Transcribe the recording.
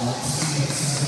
Let's see it.